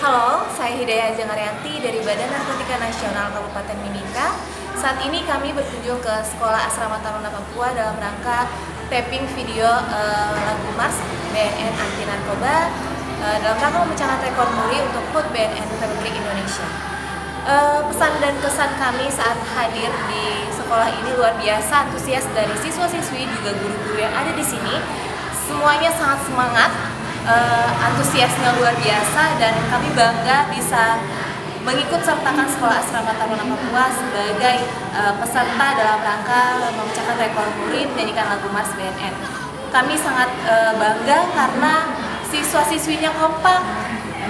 Halo, saya Hidayah Jangaryanti dari Badan Narkotika Nasional Kabupaten Mimika. Saat ini kami berkunjung ke Sekolah Asrama Taruna Papua dalam rangka taping video uh, lagu Mars BNN Anti Narkoba uh, dalam rangka memecahkan rekor muri untuk HUT BNN Republik Indonesia. Uh, pesan dan kesan kami saat hadir di sekolah ini luar biasa antusias dari siswa-siswi juga guru-guru yang ada di sini. Semuanya sangat semangat uh, antusiasnya luar biasa dan kami bangga bisa mengikut sertakan Sekolah Asrama Taruna Papua sebagai uh, peserta dalam rangka memecahkan rekor muri menyanyikan lagu Mars BNN. Kami sangat uh, bangga karena siswa-siswinya kompak,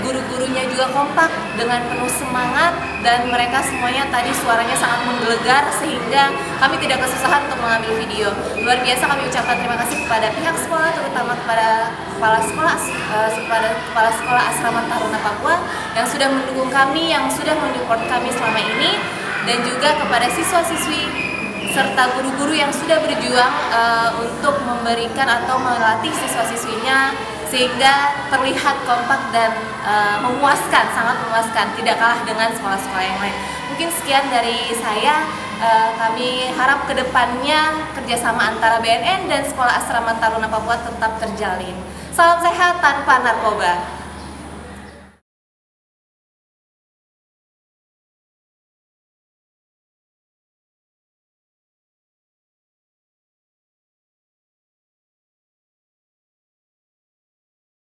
guru-gurunya juga kompak dengan penuh semangat dan mereka semuanya tadi suaranya sangat menggelegar sehingga kami tidak kesusahan untuk mengambil video. Luar biasa kami ucapkan terima kasih kepada pihak sekolah terutama kepada kepala sekolah uh, kepada kepala sekolah Asrama Taruna Papua yang sudah mendukung kami, yang sudah mensupport kami selama ini dan juga kepada siswa-siswi serta guru-guru yang sudah berjuang uh, untuk memberikan atau melatih siswa-siswinya sehingga terlihat kompak dan uh, memuaskan, sangat memuaskan, tidak kalah dengan sekolah-sekolah yang lain. Mungkin sekian dari saya. Uh, kami harap ke depannya kerjasama antara BNN dan Sekolah Asrama Taruna Papua tetap terjalin. Salam sehat tanpa narkoba.